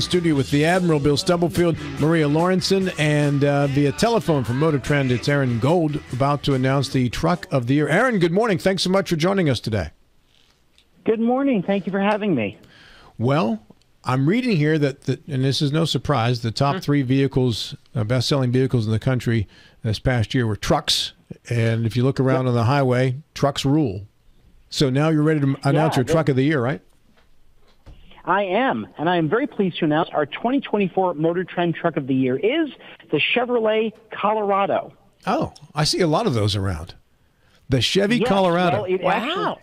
studio with the Admiral Bill Stubblefield, Maria Lawrenson, and uh, via telephone from Motor Trend, it's Aaron Gold about to announce the truck of the year. Aaron, good morning. Thanks so much for joining us today. Good morning. Thank you for having me. Well, I'm reading here that, that and this is no surprise, the top three vehicles, uh, best-selling vehicles in the country this past year were trucks. And if you look around on the highway, trucks rule. So now you're ready to announce Yeah, your truck of the year, right? I am, and I am very pleased to announce our 2024 Motor Trend Truck of the Year is the Chevrolet Colorado. Oh, I see a lot of those around. The Chevy Yes, Colorado. well, it Wow. actually-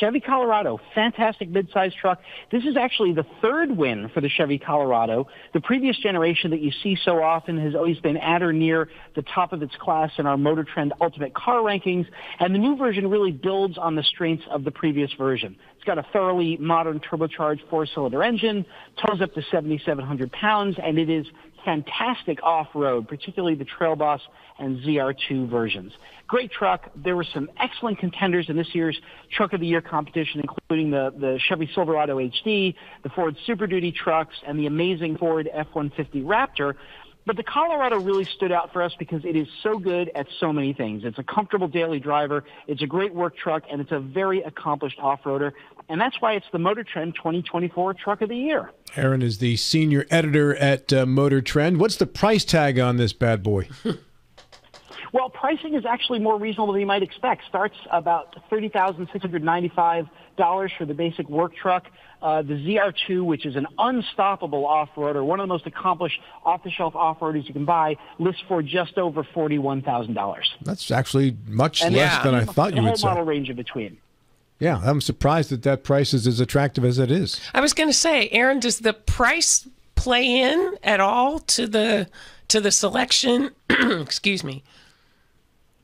Chevy Colorado, fantastic midsize truck. This is actually the third win for the Chevy Colorado. The previous generation that you see so often has always been at or near the top of its class in our Motor Trend Ultimate Car rankings, and the new version really builds on the strengths of the previous version. It's got a thoroughly modern turbocharged four-cylinder engine, tows up to 7,700 pounds, and it is fantastic off-road, particularly the Trail Boss and ZR2 versions. Great truck. There were some excellent contenders in this year's Truck of the Year competition, including the, the Chevy Silverado HD, the Ford Super Duty trucks, and the amazing Ford F-150 Raptor. But the Colorado really stood out for us because it is so good at so many things. It's a comfortable daily driver, it's a great work truck, and it's a very accomplished off-roader. And that's why it's the Motor Trend 2024 Truck of the Year. Aaron is the senior editor at uh, Motor Trend. What's the price tag on this bad boy? Well, pricing is actually more reasonable than you might expect. Starts about thirty thousand six hundred ninety-five dollars for the basic work truck. Uh, the ZR2, which is an unstoppable off-roader, one of the most accomplished off-the-shelf off-roaders you can buy, lists for just over forty-one thousand dollars. That's actually much And less yeah. than I thought the you whole would say. model range in between. Yeah, I'm surprised that that price is as attractive as it is. I was going to say, Aaron, does the price play in at all to the to the selection? Excuse me.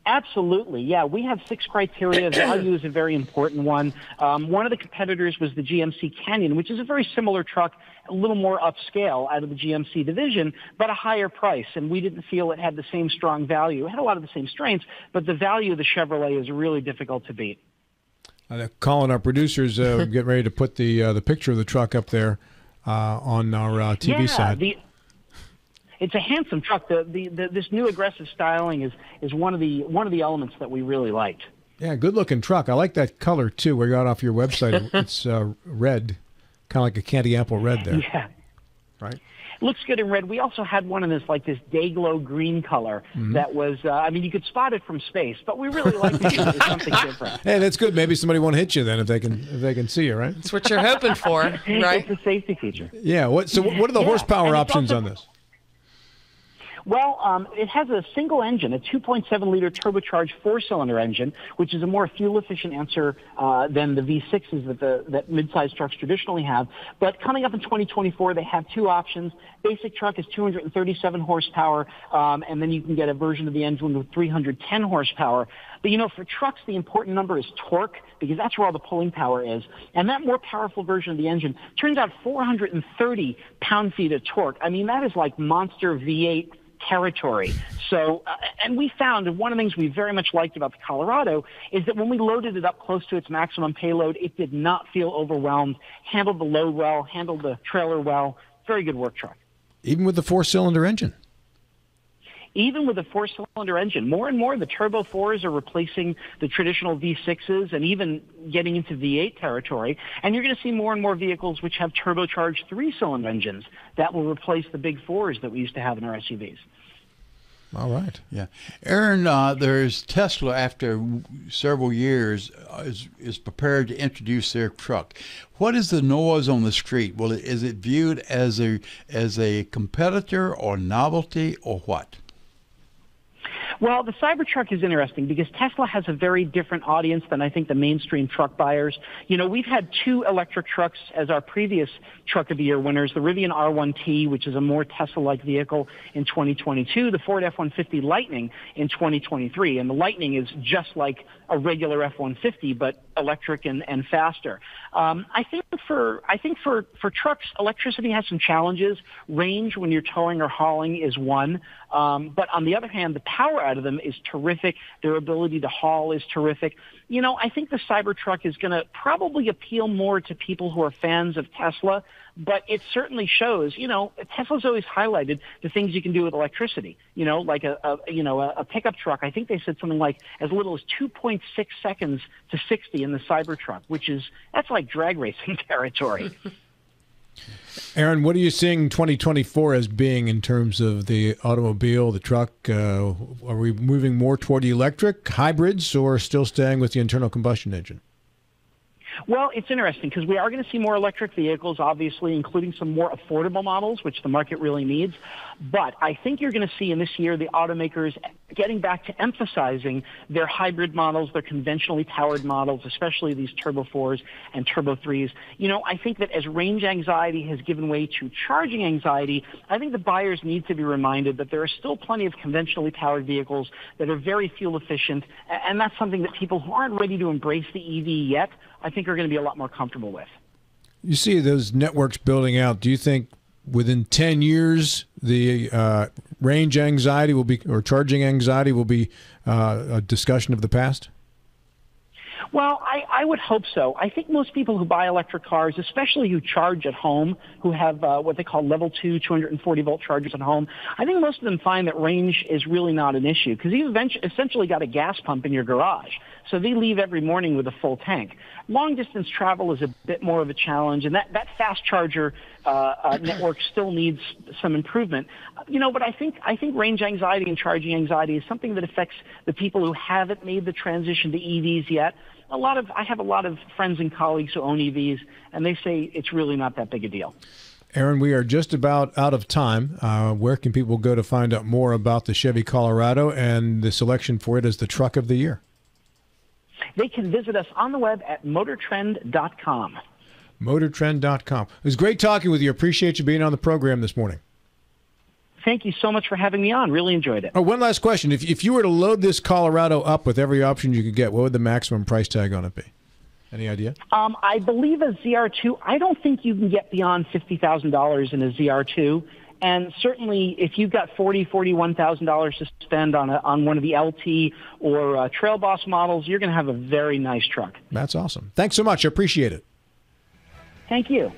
Absolutely, yeah. We have six criteria. Value is a very important one. Um, one of the competitors was the GMC Canyon, which is a very similar truck, a little more upscale out of the GMC division, but a higher price. And we didn't feel it had the same strong value. It had a lot of the same strengths, but the value of the Chevrolet is really difficult to beat. Uh, Colin, our producers, uh, getting ready to put the uh, the picture of the truck up there uh, on our uh, TV yeah, side. The, it's a handsome truck. The, the, the, this new aggressive styling is, is one of the one of the elements that we really liked. yeah, good looking truck. I like that color too. We got off your website. it's uh, red, kind of like a candy apple red there, Yeah. right? looks good in red. We also had one in this like this day glow green color Mm-hmm. that was. Uh, I mean, you could spot it from space, but we really liked it. It something different. Hey, that's good. Maybe somebody won't hit you then if they can if they can see you, right? That's what you're hoping for, right? It's a safety feature. Yeah. What? So what are the Yeah, horsepower and options also- on this? Well, um, it has a single engine, a 2.7 liter turbocharged four-cylinder engine, which is a more fuel-efficient answer uh, than the V6s that the that midsize trucks traditionally have. But coming up in 2024, they have two options. Basic truck is 237 horsepower, um, and then you can get a version of the engine with 310 horsepower. But you know, for trucks, the important number is torque because that's where all the pulling power is. And that more powerful version of the engine turns out 430 pound-feet of torque. I mean, that is like monster V8 territory. So, uh, and we found, one of the things we very much liked about the Colorado is that when we loaded it up close to its maximum payload, it did not feel overwhelmed, handled the load well, handled the trailer well. Very good work truck. Even with the four cylinder engine. Even with a four-cylinder engine, more and more the Turbo 4s are replacing the traditional V6s and even getting into V8 territory. And you're going to see more and more vehicles which have turbocharged three-cylinder engines that will replace the big fours that we used to have in our SUVs. All right. Yeah, Aaron. Uh, there's Tesla after several years uh, is is prepared to introduce their truck. What is the noise on the street? Well, is it viewed as a as a competitor or novelty or what? Well, the Cybertruck is interesting because Tesla has a very different audience than I think the mainstream truck buyers. You know, we've had two electric trucks as our previous truck of the year winners, the Rivian R1T, which is a more Tesla-like vehicle in 2022, the Ford F-150 Lightning in 2023. And the Lightning is just like a regular F-150, but electric and, and faster. Um, I think for, I think for, for trucks, electricity has some challenges. Range when you're towing or hauling is one. Um, but on the other hand, the power out of them is terrific. Their ability to haul is terrific. You know, I think the Cybertruck is going to probably appeal more to people who are fans of Tesla, but it certainly shows. You know, Tesla's always highlighted the things you can do with electricity. You know, like a, a you know a, a pickup truck. I think they said something like as little as 2.6 seconds to 60 in the Cybertruck, which is that's like drag racing territory. Aaron, what are you seeing 2024 as being in terms of the automobile, the truck? Uh, are we moving more toward electric, hybrids, or still staying with the internal combustion engine? Well, it's interesting because we are going to see more electric vehicles, obviously, including some more affordable models, which the market really needs. But I think you're going to see in this year the automakers getting back to emphasizing their hybrid models, their conventionally powered models, especially these Turbo 4s and Turbo 3s. You know, I think that as range anxiety has given way to charging anxiety, I think the buyers need to be reminded that there are still plenty of conventionally powered vehicles that are very fuel efficient, and that's something that people who aren't ready to embrace the EV yet, I think are going to be a lot more comfortable with. You see those networks building out. Do you think within 10 years, the uh, range anxiety will be, or charging anxiety will be uh, a discussion of the past? Well, I, I would hope so. I think most people who buy electric cars, especially who charge at home, who have uh, what they call level two 240 volt chargers at home, I think most of them find that range is really not an issue because you've essentially got a gas pump in your garage. So they leave every morning with a full tank. Long distance travel is a bit more of a challenge, and that, that fast charger uh, uh, network still needs some improvement. You know, but I think I think range anxiety and charging anxiety is something that affects the people who haven't made the transition to EVs yet a lot of I have a lot of friends and colleagues who own EVs, and they say it's really not that big a deal. Aaron, we are just about out of time. Uh, where can people go to find out more about the Chevy Colorado and the selection for it as the truck of the year? They can visit us on the web at motortrend.com. Motortrend.com. It was great talking with you. Appreciate you being on the program this morning thank you so much for having me on. Really enjoyed it. Oh, one last question. If, if you were to load this Colorado up with every option you could get, what would the maximum price tag on it be? Any idea? Um, I believe a ZR2, I don't think you can get beyond $50,000 in a ZR2. And certainly, if you've got forty, forty-one thousand dollars to spend on a, on one of the LT or uh, Trail Boss models, you're going to have a very nice truck. That's awesome. Thanks so much. I appreciate it. Thank you.